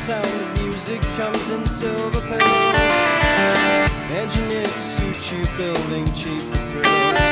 sound of music comes in silver pills. Engineered to suit you, building cheap thrills.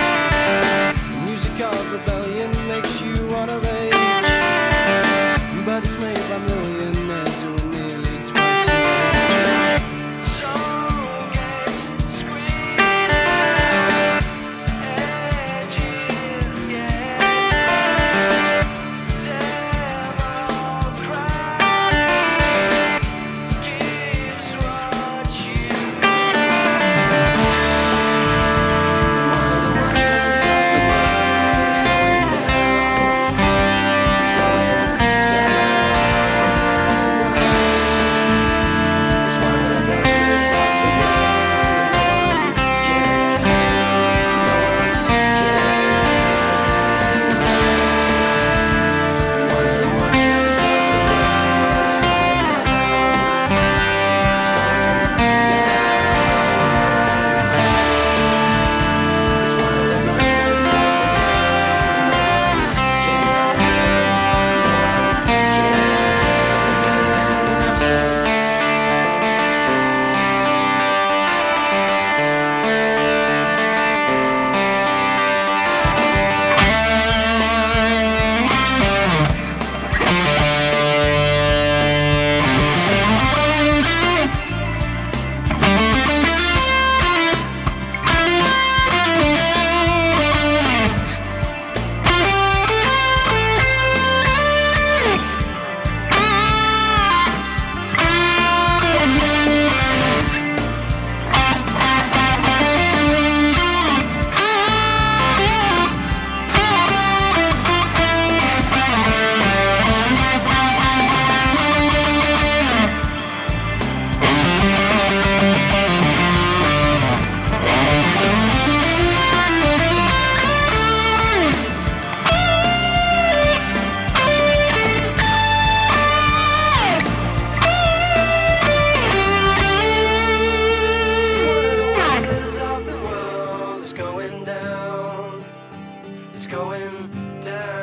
going down.